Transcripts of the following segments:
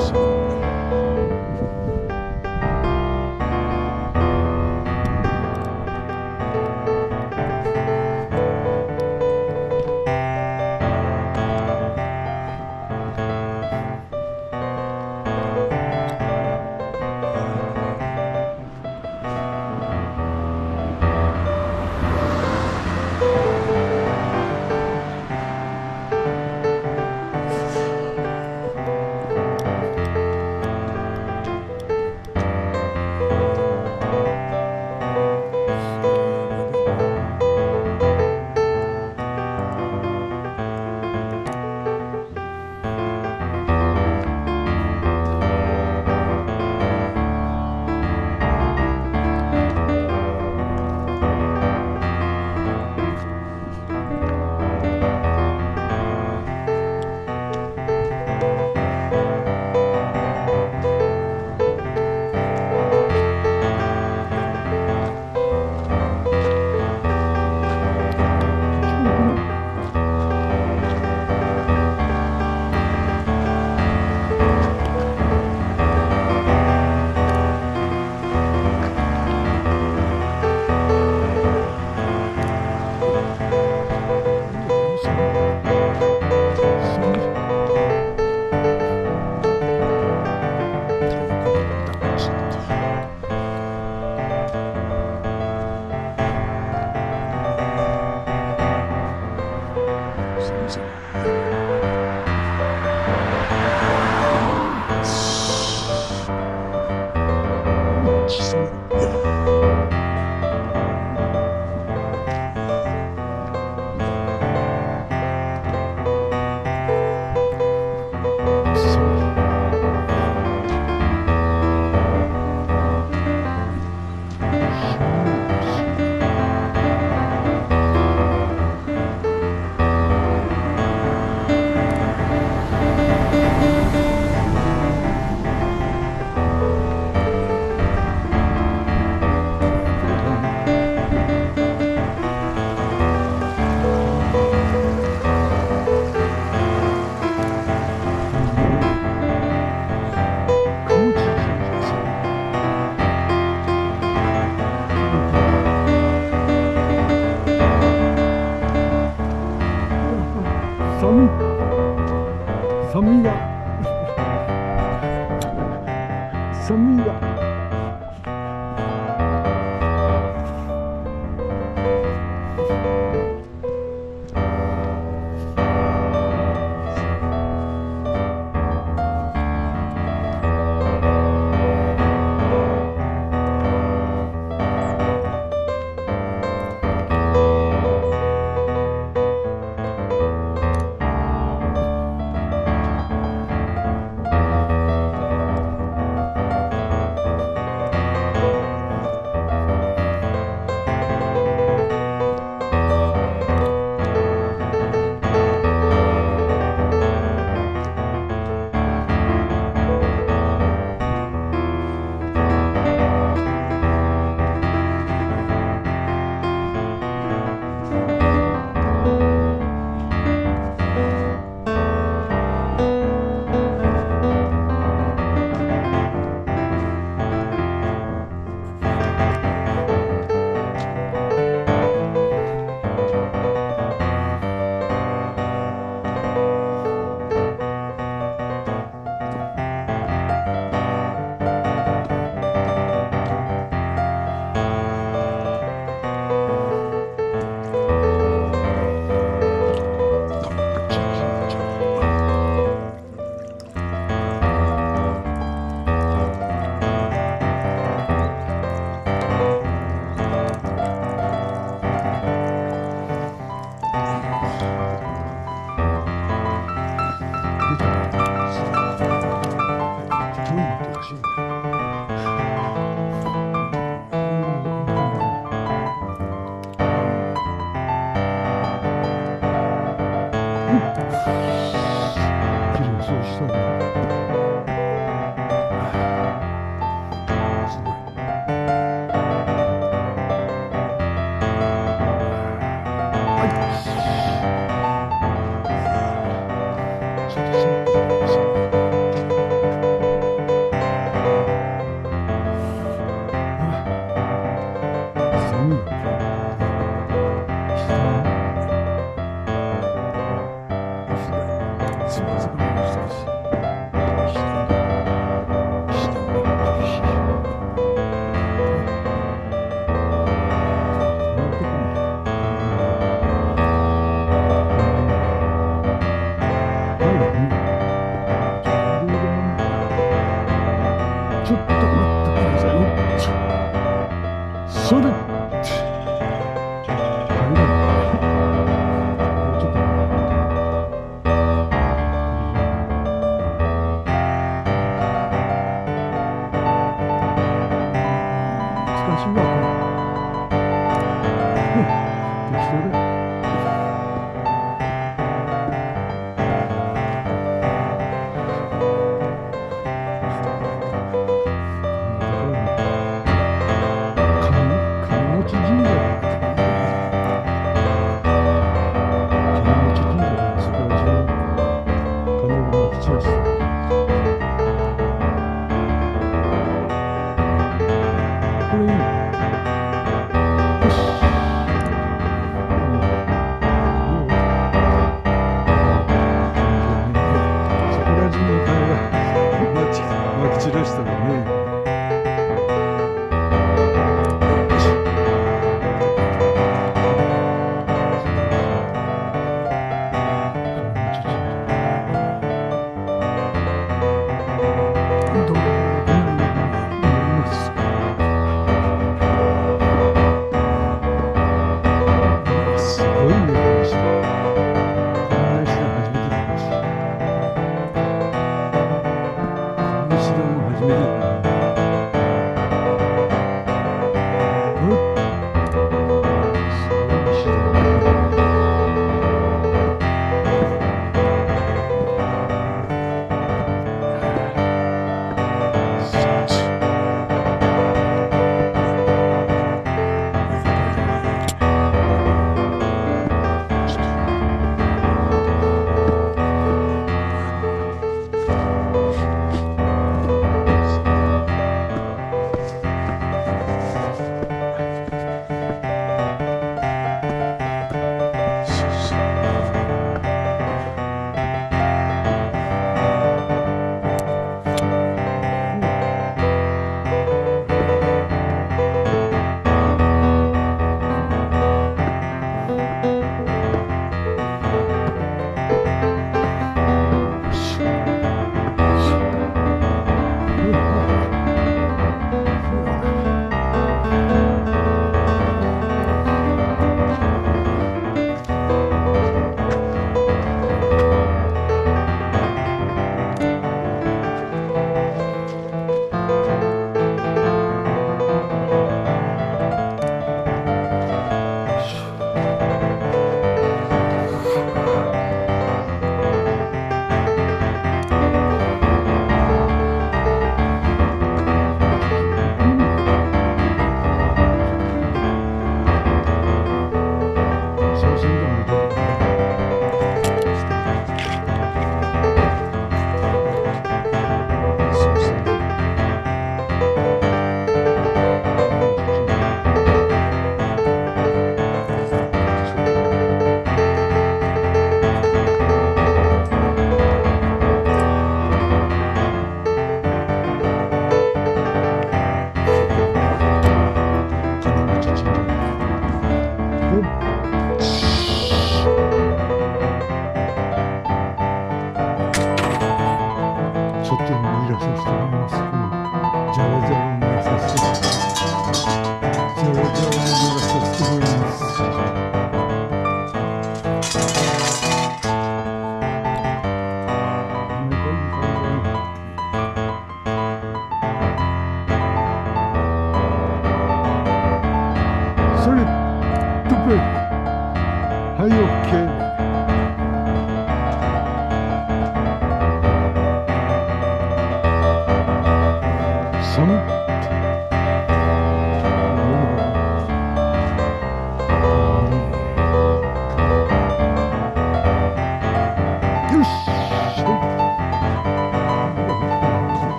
Christ.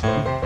「seguinte. Seguinte.